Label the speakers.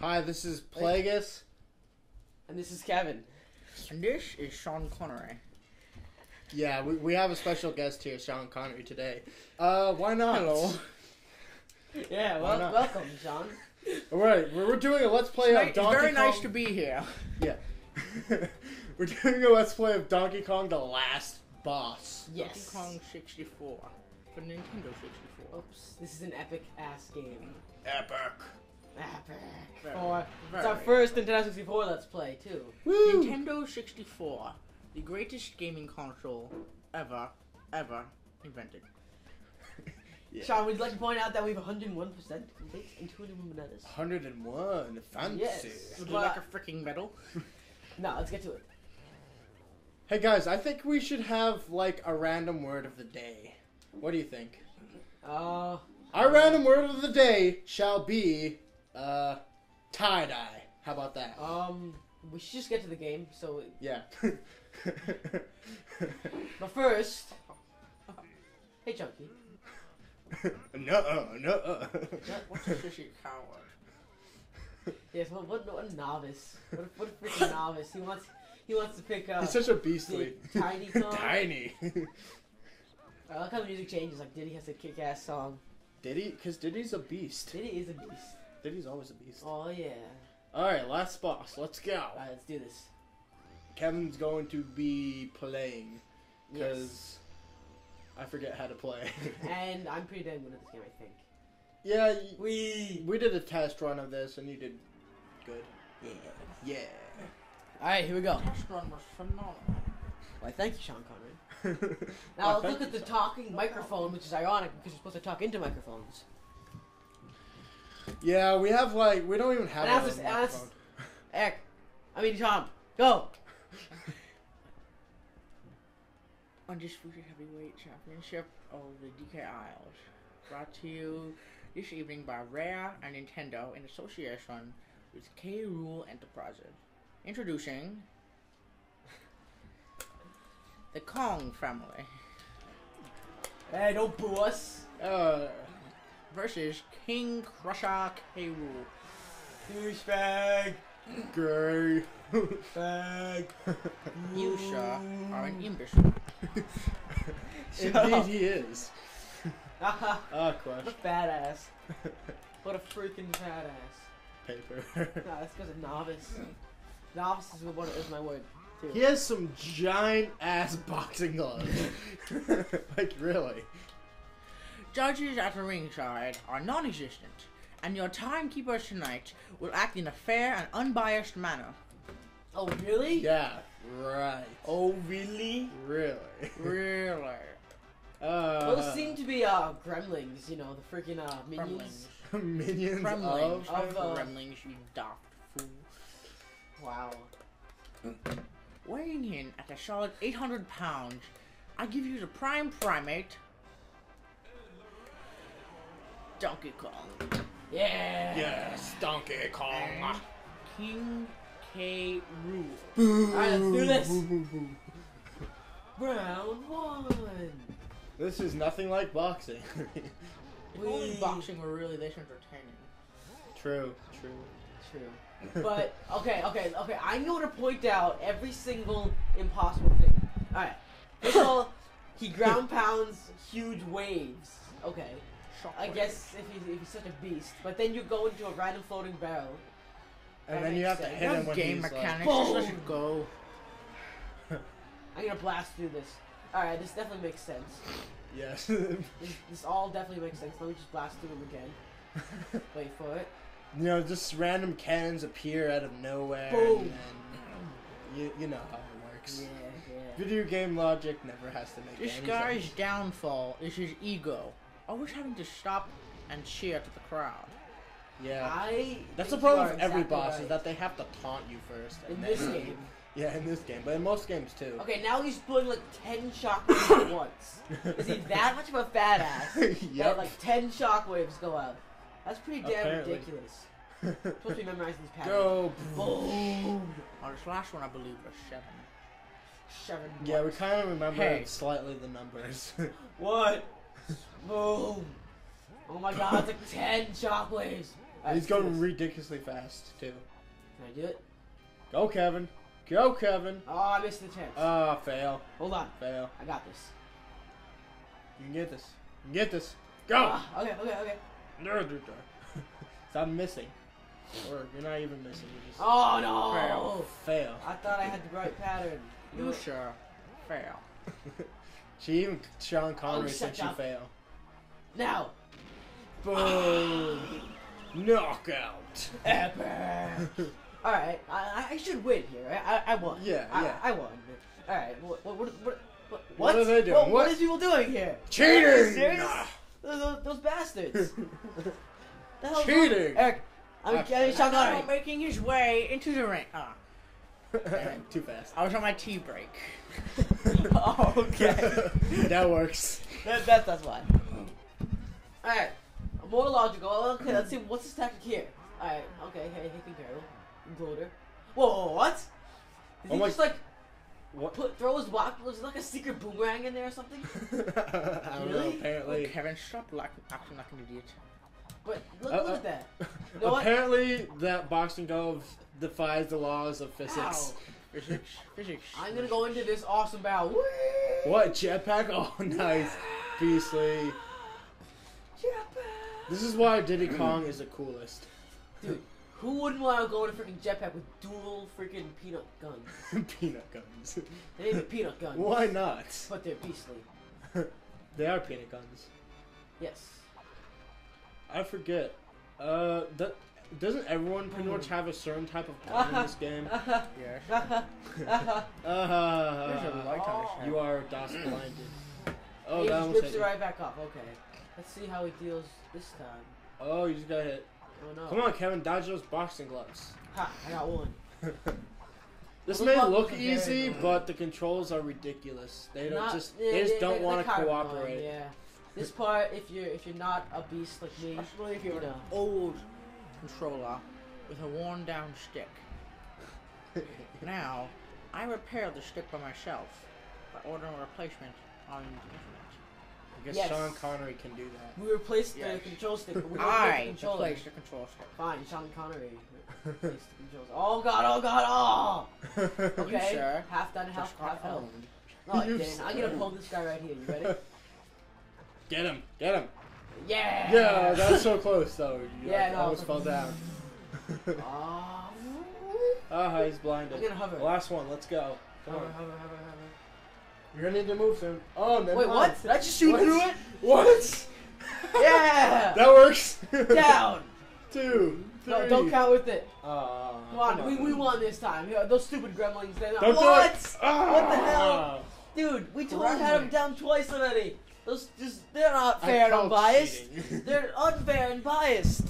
Speaker 1: Hi, this is Plagueis.
Speaker 2: And this is Kevin.
Speaker 3: And this is Sean Connery.
Speaker 1: Yeah, we, we have a special guest here, Sean Connery, today. Uh, why not?
Speaker 3: Hello.
Speaker 2: Yeah,
Speaker 1: Why
Speaker 2: well,
Speaker 1: not?
Speaker 2: welcome, Sean.
Speaker 1: Alright, we're, we're doing a Let's Play
Speaker 3: It's,
Speaker 1: of
Speaker 3: ni- it's
Speaker 1: Donkey
Speaker 3: very
Speaker 1: Kong.
Speaker 3: nice to be here.
Speaker 1: Yeah. we're doing a Let's Play of Donkey Kong, the last boss.
Speaker 2: Yes.
Speaker 3: Donkey Kong 64 for Nintendo 64.
Speaker 2: Oops, this is an epic ass game.
Speaker 1: Epic.
Speaker 2: Epic.
Speaker 3: Very,
Speaker 2: For- it's our first Nintendo 64 Let's Play, too.
Speaker 1: Woo!
Speaker 3: Nintendo 64, the greatest gaming console ever, ever invented.
Speaker 1: Yeah.
Speaker 2: Sean, would you like to point out that we have 101% complete and 201 bananas?
Speaker 1: 101. Fancy.
Speaker 2: Yes.
Speaker 3: Would you like a freaking medal?
Speaker 2: No, let's get to it.
Speaker 1: Hey guys, I think we should have like a random word of the day. What do you think?
Speaker 2: Uh,
Speaker 1: Our random word of the day shall be uh tie dye. How about that?
Speaker 2: um, we should just get to the game. So,
Speaker 1: Yeah.
Speaker 2: but first, hey, Chunky.
Speaker 1: no, no.
Speaker 3: What's a sissy coward?
Speaker 2: Yes, what, what, what a novice. What a, what a freaking novice. He wants, he wants to pick up.
Speaker 1: He's such a beastly.
Speaker 2: tiny song.
Speaker 1: Tiny.
Speaker 2: I like how the music changes. Like Diddy has a kick-ass song.
Speaker 1: Diddy, because Diddy's a beast.
Speaker 2: Diddy is a beast.
Speaker 1: Diddy's always a beast.
Speaker 2: Oh yeah.
Speaker 1: All right, last boss. Let's go.
Speaker 2: All right, let's do this.
Speaker 1: Kevin's going to be playing because
Speaker 2: Yes.
Speaker 1: I forget how to play.
Speaker 2: and I'm pretty damn good at this game, I think.
Speaker 1: yeah,
Speaker 2: We.
Speaker 1: we did a test run of this and you did good.
Speaker 2: Yeah.
Speaker 1: Yeah.
Speaker 2: All right, here we go.
Speaker 3: Test run was phenomenal.
Speaker 2: Why, thank you, Sean Connery. Now
Speaker 1: Well,
Speaker 2: look at the talking microphone, which is ironic because you're supposed to talk into microphones.
Speaker 1: Yeah, we have like we don't even have.
Speaker 2: And
Speaker 1: our
Speaker 2: that's
Speaker 1: own
Speaker 2: just- that's-
Speaker 1: microphone.
Speaker 2: Eric, I mean Tom, go.
Speaker 3: Undisputed Heavyweight Championship of the DK Isles. Brought to you this evening by Rare and Nintendo in association with K. Rool Enterprises. Introducing the Kong family
Speaker 2: Hey, don't boo us.
Speaker 1: Uh,
Speaker 3: versus King Crusher K. Rool.
Speaker 2: Douchebag.
Speaker 1: gray.
Speaker 2: Bag.
Speaker 3: You, sir, are an imbecile.
Speaker 1: Indeed,
Speaker 2: up.
Speaker 1: he is.
Speaker 2: Haha,
Speaker 1: Ah,
Speaker 2: what
Speaker 1: question.
Speaker 2: a badass. What a freaking badass.
Speaker 1: Paper.
Speaker 2: Nah, that's because of novice. Novice is, what, is my word, too.
Speaker 1: he has some giant ass boxing gloves. like really.
Speaker 3: Judges at the ringside are non-existent, and your timekeepers tonight will act in a fair and unbiased manner.
Speaker 2: Oh, really?
Speaker 1: Yeah. Right.
Speaker 3: Oh, really?
Speaker 1: Really.
Speaker 3: Really?
Speaker 1: Uh,
Speaker 2: Those seem to be uh gremlins, you know, the freaking uh minions.
Speaker 3: Kremlings.
Speaker 1: minions
Speaker 3: Kremlings.
Speaker 1: of.
Speaker 2: Of, uh,
Speaker 3: Kremlings, you daft fool.
Speaker 2: Wow.
Speaker 3: Weighing in at a solid 800 pounds, I give you the prime primate, Donkey Kong.
Speaker 2: Yeah.
Speaker 1: Yes, Donkey Kong.
Speaker 3: And King K. Rool.
Speaker 2: Alright, let's do this. Round one.
Speaker 1: This is nothing like boxing.
Speaker 3: If only boxing were really this entertaining.
Speaker 1: true, true.
Speaker 2: True. But okay, okay, okay. I'm going to point out every single impossible thing. All right. First of all, he ground pounds huge waves. Okay. I
Speaker 3: Shockwave.
Speaker 2: guess if he's, if he's such a beast, but then you go into a random floating barrel.
Speaker 1: And
Speaker 2: That
Speaker 1: then you
Speaker 2: makes
Speaker 1: have to hit him
Speaker 3: Not
Speaker 1: when
Speaker 3: game
Speaker 1: he's like,
Speaker 3: mechanics. Just let
Speaker 2: Boom.
Speaker 3: go.
Speaker 2: I'm gonna blast through this. All right, this definitely makes sense.
Speaker 1: yes.
Speaker 2: This, this all definitely makes sense. Let me just blast through him again. Wait for it.
Speaker 1: you know, just random cannons appear out of nowhere.
Speaker 2: Boom.
Speaker 1: And then you, you know how it works.
Speaker 2: Yeah, yeah.
Speaker 1: Video game logic never has to make
Speaker 3: This
Speaker 1: any
Speaker 3: guy's
Speaker 1: sense.
Speaker 3: downfall is his ego. Always having to stop and cheer to the crowd.
Speaker 1: Yeah.
Speaker 2: I.
Speaker 1: That's the problem
Speaker 2: are
Speaker 1: with every boss
Speaker 2: right.
Speaker 1: is that they have to taunt you first. and
Speaker 2: in
Speaker 1: then-
Speaker 2: this game.
Speaker 1: Yeah, in this game, but in most games too.
Speaker 2: Okay, now he's pulling like ten shockwaves at once. Is he that much of a badass? That
Speaker 1: yep.
Speaker 2: like ten shockwaves go out. That's pretty damn
Speaker 1: Apparently.
Speaker 2: ridiculous. Supposed to be memorizing these patterns.
Speaker 1: Go.
Speaker 2: Boom.
Speaker 3: Oh, this last one I believe was seven.
Speaker 2: Seven.
Speaker 1: Yeah, we kind of remember
Speaker 3: Hey.
Speaker 1: slightly the numbers.
Speaker 2: What? Boom. Oh my god, it's like ten shockwaves. Alright,
Speaker 1: He's going
Speaker 2: this.
Speaker 1: ridiculously fast too.
Speaker 2: Can I do it?
Speaker 1: Go, Kevin. Go, Kevin.
Speaker 2: Oh, I missed the chance.
Speaker 1: Ah, fail.
Speaker 2: Hold on.
Speaker 1: Fail.
Speaker 2: I got this.
Speaker 1: You can get this. You can get this. Go.
Speaker 2: Ah, okay, okay, okay.
Speaker 1: Stop missing. Or you're not even missing. You're just
Speaker 2: Oh no!
Speaker 3: Fail.
Speaker 1: fail.
Speaker 2: I thought I had the right pattern. You know
Speaker 3: You
Speaker 2: what?
Speaker 3: sure fail.
Speaker 1: She even Sean Connery
Speaker 2: Oh,
Speaker 1: said she
Speaker 2: up.
Speaker 1: fail.
Speaker 2: Now.
Speaker 1: Boom. Knockout.
Speaker 2: Epic. All right, I, I should win here. I, I won.
Speaker 1: Yeah,
Speaker 2: I,
Speaker 1: yeah.
Speaker 2: I won. All right. What what what what? What,
Speaker 1: What are they doing?
Speaker 2: What, what
Speaker 1: What?
Speaker 2: is people doing here?
Speaker 1: Cheating!
Speaker 2: Are you serious? Those, those, those bastards. the hell's
Speaker 1: Cheating!
Speaker 2: Eric, I'm. I'm Sean
Speaker 3: Now
Speaker 2: Connery.
Speaker 3: making his way into the ring. Ah.
Speaker 1: Too fast.
Speaker 3: I was on my tea break.
Speaker 2: oh, okay.
Speaker 1: that works.
Speaker 2: that, that, that's why. Alright. More logical. Oh, okay, let's see. What's this tactic here? Alright, okay, hey, hey, Concaro. Includer. Whoa, whoa, what? Did
Speaker 1: Oh
Speaker 2: he
Speaker 1: my-
Speaker 2: just like
Speaker 1: What?
Speaker 2: put throw his block? Was there like a secret boomerang in there or something?
Speaker 1: I don't know.
Speaker 2: Really?
Speaker 3: Oh,
Speaker 1: Apparently,
Speaker 3: Kevin, stop like, acting like an idiot.
Speaker 2: But look,
Speaker 1: Uh,
Speaker 2: look
Speaker 1: uh,
Speaker 2: at that. You know what?
Speaker 1: apparently that boxing glove defies the laws of physics.
Speaker 2: Ow.
Speaker 3: Physics, physics.
Speaker 2: I'm gonna go into this awesome battle. Whee!
Speaker 1: What jetpack? Oh, nice, beastly.
Speaker 2: Jetpack!
Speaker 1: This is why Diddy Kong is the coolest.
Speaker 2: Dude, who wouldn't want to go in a freaking jetpack with dual freaking peanut guns?
Speaker 1: peanut guns.
Speaker 2: They ain't even peanut guns.
Speaker 1: Why not?
Speaker 2: But they're beastly.
Speaker 1: they are peanut guns.
Speaker 2: Yes.
Speaker 1: I forget. Uh, that, doesn't everyone pretty much have a certain type of gun in this game?
Speaker 2: Yeah.
Speaker 1: Uh,
Speaker 3: There's a light on his head.
Speaker 1: you are DOS blinded. Oh,
Speaker 2: he
Speaker 1: that
Speaker 2: just rips it right back up. Okay. Let's see how he deals this time.
Speaker 1: Oh, you just got hit.
Speaker 2: Oh no.
Speaker 1: Come on, Kevin, dodge those boxing gloves.
Speaker 2: Ha! I got one.
Speaker 1: this may look
Speaker 2: buttons are very
Speaker 1: easy, but the controls are ridiculous. They don't
Speaker 2: Not-
Speaker 1: just
Speaker 2: yeah,
Speaker 1: they just
Speaker 2: they-
Speaker 1: don't want to cooperate.
Speaker 2: Yeah. This part, if you're if you're not a beast like me,
Speaker 3: Especially if
Speaker 2: you
Speaker 3: you're an old controller with a worn down stick. Now, I repaired the stick by myself by ordering a replacement on the internet.
Speaker 1: I guess
Speaker 2: Yes.
Speaker 1: Sean Connery can do that.
Speaker 2: We replaced the control stick, but we don't
Speaker 3: I
Speaker 2: the controller.
Speaker 3: replaced the control stick.
Speaker 2: Fine, Sean Connery replaced the controls. Oh god! Oh god! Oh. Okay.
Speaker 3: sure?
Speaker 2: Half done, half
Speaker 3: Just
Speaker 2: half
Speaker 3: got
Speaker 2: health.
Speaker 3: owned.
Speaker 2: No, I didn't. I'm gonna pull this guy right here. You ready?
Speaker 1: Get him! Get him!
Speaker 2: Yeah.
Speaker 1: Yeah, that was so close though. You
Speaker 2: Yeah,
Speaker 1: like,
Speaker 2: no.
Speaker 1: almost fell down.
Speaker 2: Ah.
Speaker 1: Ah, he's blinded.
Speaker 2: I'm gonna hover.
Speaker 1: Last one, let's go. Come
Speaker 2: Hover,
Speaker 1: on.
Speaker 2: hover, hover, hover.
Speaker 1: You're gonna need to move soon. Oh, never
Speaker 2: Wait,
Speaker 1: mind.
Speaker 2: what? Did I just shoot
Speaker 1: What?
Speaker 2: through it?
Speaker 1: What?
Speaker 2: Yeah.
Speaker 1: that works.
Speaker 2: Down.
Speaker 1: Two. Three.
Speaker 2: No, don't count with it.
Speaker 1: Aw,
Speaker 2: Come on, we, we won this time. Yeah, Those stupid gremlins. They
Speaker 1: Don't
Speaker 2: what?
Speaker 1: do it. Ah.
Speaker 2: What the hell? Dude, we totally had them
Speaker 3: Gremlins.
Speaker 2: down twice already. Those just they're not
Speaker 1: I
Speaker 2: fair and unbiased. They're unfair and biased.